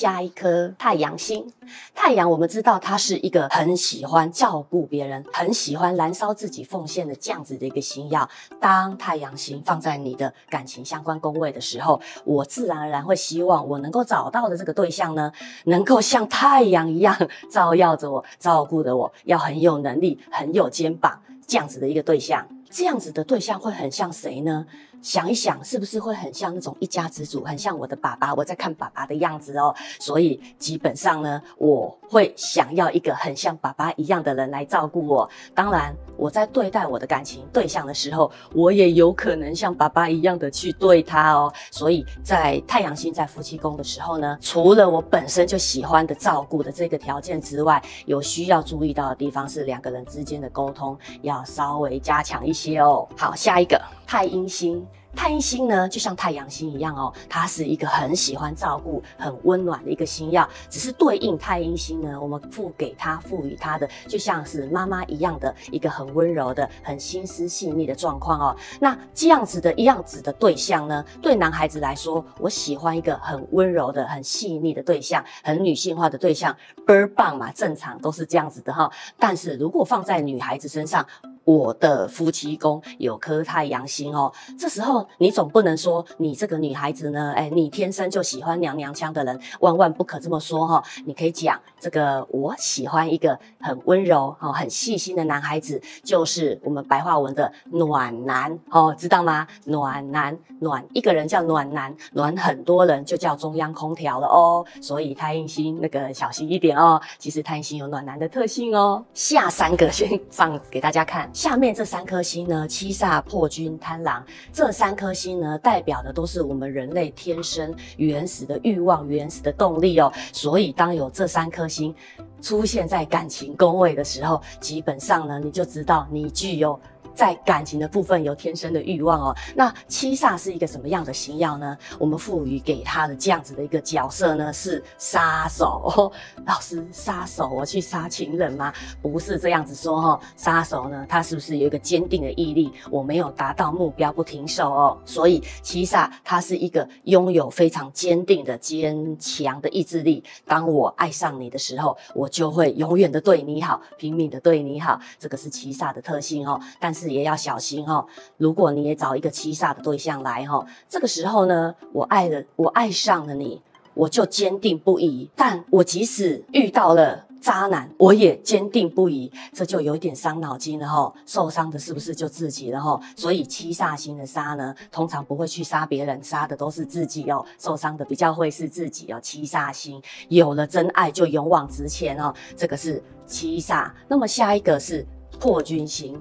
下一颗太阳星。太阳，我们知道它是一个很喜欢照顾别人，很喜欢燃烧自己奉献的这样子的一个星耀。当太阳星放在你的感情相关宫位的时候，我自然而然会希望我能够找到的这个对象呢，能够像太阳一样照耀着我，照顾着我，要很有能力，很有肩膀这样子的一个对象。这样子的对象会很像谁呢？想一想，是不是会很像那种一家之主，很像我的爸爸？我在看爸爸的样子哦，所以基本上呢，我会想要一个很像爸爸一样的人来照顾我。当然，我在对待我的感情对象的时候，我也有可能像爸爸一样的去对他哦。所以在太阳星在夫妻宫的时候呢，除了我本身就喜欢的照顾的这个条件之外，有需要注意到的地方是两个人之间的沟通要稍微加强一些哦。好，下一个太阴星。太阴星呢，就像太阳星一样哦，它是一个很喜欢照顾、很温暖的一个星耀。只是对应太阴星呢，我们赋给它、赋予它的，就像是妈妈一样的一个很温柔的、很心思细腻的状况哦。那这样子的一样子的对象呢，对男孩子来说，我喜欢一个很温柔的、很细腻的对象，很女性化的对象，倍儿棒嘛，正常都是这样子的哈。但是如果放在女孩子身上，我的夫妻宫有颗太阳星哦，这时候你总不能说你这个女孩子呢，哎，你天生就喜欢娘娘腔的人，万万不可这么说哈。你可以讲这个，我喜欢一个很温柔哦、很细心的男孩子，就是我们白话文的暖男哦，知道吗？暖男暖一个人叫暖男，暖很多人就叫中央空调了哦。所以太阴星那个小心一点哦，其实太阴星有暖男的特性哦。下三个先放给大家看。下面这三颗星呢，七煞、破军、贪狼，这三颗星呢，代表的都是我们人类天生原始的欲望、原始的动力哦。所以，当有这三颗星出现在感情宫位的时候，基本上呢，你就知道你具有。在感情的部分有天生的欲望哦。那七煞是一个什么样的星耀呢？我们赋予给他的这样子的一个角色呢，是杀手。老师，杀手，我去杀情人吗？不是这样子说哈。杀手呢，他是不是有一个坚定的毅力？我没有达到目标不停手哦。所以七煞它是一个拥有非常坚定的坚强的意志力。当我爱上你的时候，我就会永远的对你好，拼命的对你好。这个是七煞的特性哦。但是。也要小心哈，如果你也找一个七煞的对象来哈，这个时候呢，我爱了，我爱上了你，我就坚定不移。但我即使遇到了渣男，我也坚定不移，这就有点伤脑筋了哈。受伤的是不是就自己了哈？所以七煞星的杀呢，通常不会去杀别人，杀的都是自己哦。受伤的比较会是自己哦。七煞星有了真爱就勇往直前哦，这个是七煞。那么下一个是破军星。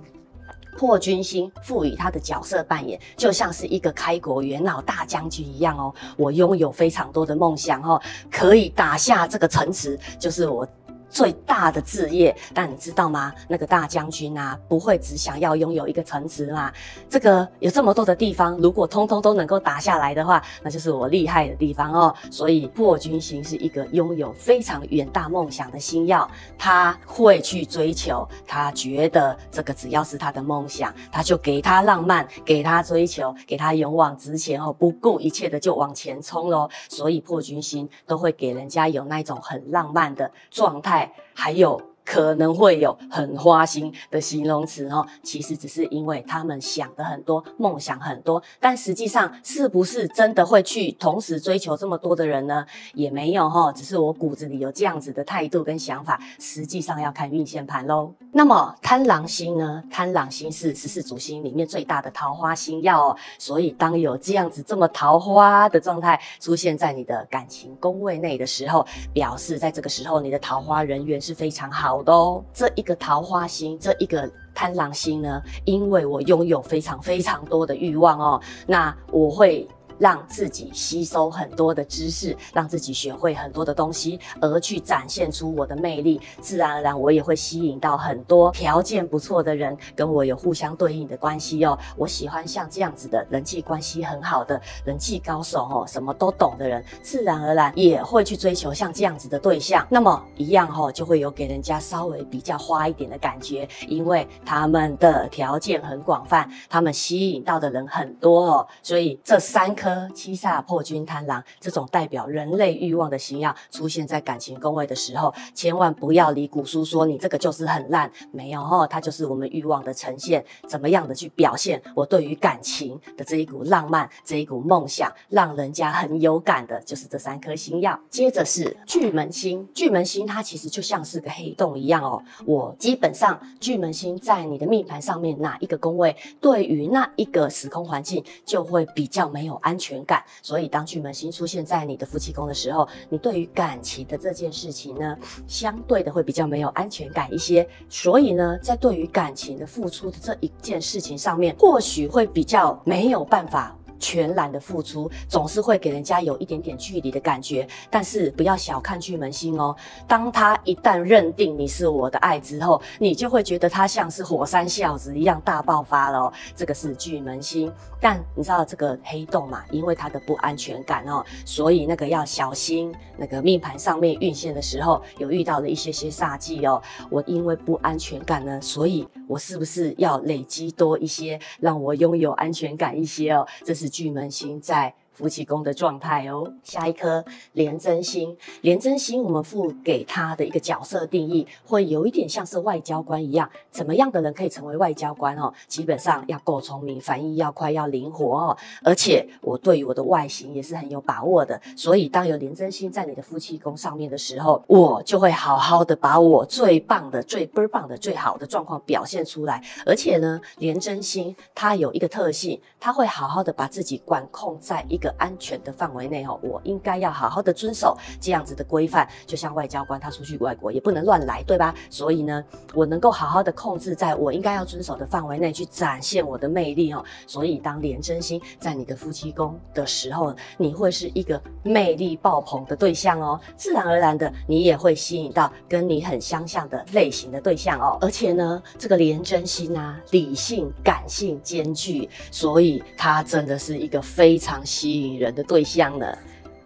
破军星赋予他的角色扮演，就像是一个开国元老大将军一样哦。我拥有非常多的梦想哦，可以打下这个城池，就是我。最大的志业，但你知道吗？那个大将军啊，不会只想要拥有一个城池嘛？这个有这么多的地方，如果通通都能够打下来的话，那就是我厉害的地方哦。所以破军星是一个拥有非常远大梦想的星耀，他会去追求，他觉得这个只要是他的梦想，他就给他浪漫，给他追求，给他勇往直前哦，不顾一切的就往前冲喽。所以破军星都会给人家有那种很浪漫的状态。还有。可能会有很花心的形容词哦，其实只是因为他们想的很多，梦想很多，但实际上是不是真的会去同时追求这么多的人呢？也没有哈，只是我骨子里有这样子的态度跟想法，实际上要看运线盘喽。那么贪狼星呢？贪狼星是十四主星里面最大的桃花星耀哦，所以当有这样子这么桃花的状态出现在你的感情宫位内的时候，表示在这个时候你的桃花人缘是非常好。的哦这一个桃花星，这一个贪狼星呢，因为我拥有非常非常多的欲望哦，那我会。让自己吸收很多的知识，让自己学会很多的东西，而去展现出我的魅力，自然而然我也会吸引到很多条件不错的人，跟我有互相对应的关系哦。我喜欢像这样子的人际关系很好的人际高手哦，什么都懂的人，自然而然也会去追求像这样子的对象。那么一样哦，就会有给人家稍微比较花一点的感觉，因为他们的条件很广泛，他们吸引到的人很多哦，所以这三颗。七煞破军贪狼这种代表人类欲望的星耀出现在感情宫位的时候，千万不要理古书说你这个就是很烂，没有哦，它就是我们欲望的呈现，怎么样的去表现我对于感情的这一股浪漫，这一股梦想，让人家很有感的，就是这三颗星耀。接着是巨门星，巨门星它其实就像是个黑洞一样哦。我基本上巨门星在你的命盘上面哪一个宫位，对于那一个时空环境就会比较没有安安全感。所以当巨门星出现在你的夫妻宫的时候，你对于感情的这件事情呢，相对的会比较没有安全感一些。所以呢，在对于感情的付出的这一件事情上面，或许会比较没有办法。全然的付出总是会给人家有一点点距离的感觉，但是不要小看巨门星哦。当他一旦认定你是我的爱之后，你就会觉得他像是火山孝子一样大爆发了。这个是巨门星，但你知道这个黑洞嘛？因为它的不安全感哦，所以那个要小心。那个命盘上面运线的时候，有遇到了一些些煞气哦。我因为不安全感呢，所以我是不是要累积多一些，让我拥有安全感一些哦？这是。巨门星在。夫妻宫的状态哦，下一颗廉贞星，廉贞星我们赋给他的一个角色定义，会有一点像是外交官一样，怎么样的人可以成为外交官哦？基本上要够聪明，反应要快，要灵活哦。而且我对于我的外形也是很有把握的，所以当有廉贞星在你的夫妻宫上面的时候，我就会好好的把我最棒的、最倍棒的、最好的状况表现出来。而且呢，廉贞星它有一个特性，它会好好的把自己管控在一个。安全的范围内哦，我应该要好好的遵守这样子的规范，就像外交官他出去外国也不能乱来，对吧？所以呢，我能够好好的控制在我应该要遵守的范围内去展现我的魅力哦。所以当连真心在你的夫妻宫的时候，你会是一个魅力爆棚的对象哦，自然而然的你也会吸引到跟你很相像的类型的对象哦。而且呢，这个连真心啊，理性感性兼具，所以它真的是一个非常吸引。引人的对象呢？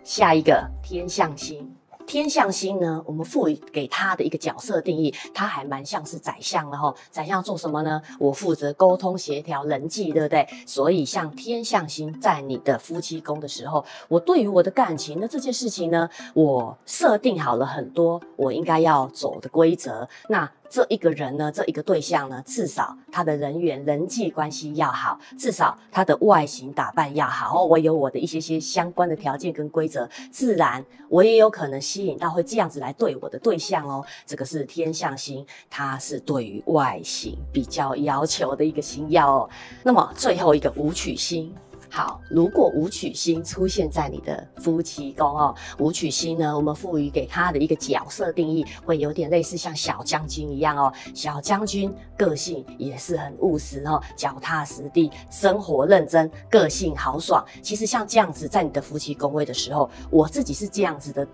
下一个天象星，天象星呢？我们赋予给他的一个角色定义，他还蛮像是宰相的哈。宰相做什么呢？我负责沟通协调人际，对不对？所以像天象星在你的夫妻宫的时候，我对于我的感情的这件事情呢，我设定好了很多我应该要走的规则。那这一个人呢，这一个对象呢，至少他的人缘、人际关系要好，至少他的外形打扮要好。哦，我有我的一些些相关的条件跟规则，自然我也有可能吸引到会这样子来对我的对象哦。这个是天象星，它是对于外形比较要求的一个星耀哦。那么最后一个武曲星。好，如果武曲星出现在你的夫妻宫哦，武曲星呢，我们赋予给他的一个角色定义，会有点类似像小将军一样哦。小将军个性也是很务实哦，脚踏实地，生活认真，个性豪爽。其实像这样子，在你的夫妻宫位的时候，我自己是这样子的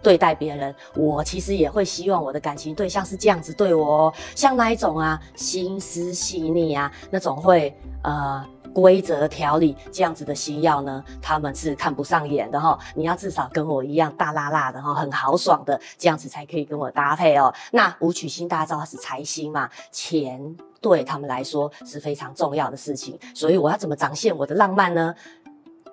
对待别人，我其实也会希望我的感情对象是这样子对我哦。像那一种啊，心思细腻啊，那种会呃。规则条理这样子的星耀呢，他们是看不上眼的哈。你要至少跟我一样大辣辣的哈，很豪爽的，这样子才可以跟我搭配哦。那武曲星大家知道它是财星嘛，钱对他们来说是非常重要的事情，所以我要怎么展现我的浪漫呢？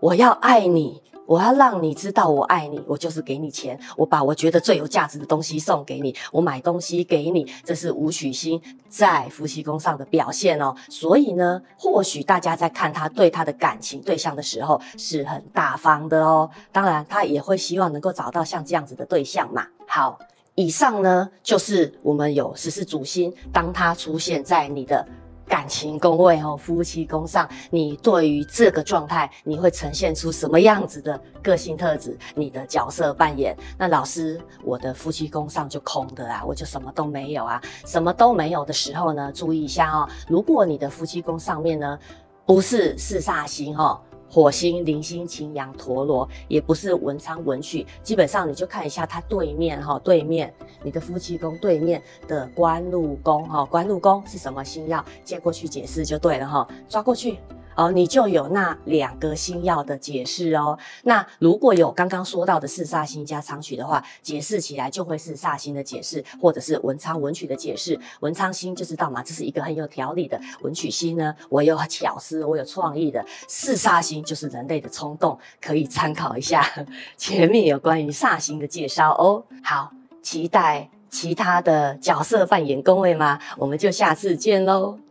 我要爱你。我要让你知道我爱你，我就是给你钱，我把我觉得最有价值的东西送给你，我买东西给你，这是武曲星在夫妻宫上的表现哦。所以呢，或许大家在看他对他的感情对象的时候是很大方的哦。当然，他也会希望能够找到像这样子的对象嘛。好，以上呢就是我们有十四主星，当它出现在你的。感情宫位哦，夫妻宫上，你对于这个状态，你会呈现出什么样子的个性特质？你的角色扮演？那老师，我的夫妻宫上就空的啊，我就什么都没有啊，什么都没有的时候呢，注意一下哦，如果你的夫妻宫上面呢，不是四煞星哦。火星、铃星、擎羊、陀螺，也不是文昌、文曲，基本上你就看一下它对面哈，对面你的夫妻宫对面的官禄宫哈，官禄宫是什么星耀？借过去解释就对了哈，抓过去。哦，你就有那两个星耀的解释哦。那如果有刚刚说到的四煞星加仓曲的话，解释起来就会是煞星的解释，或者是文昌文曲的解释。文昌星就知道嘛，这是一个很有条理的；文曲星呢，我有巧思，我有创意的。四煞星就是人类的冲动，可以参考一下前面有关于煞星的介绍哦。好，期待其他的角色扮演宫位吗？我们就下次见喽。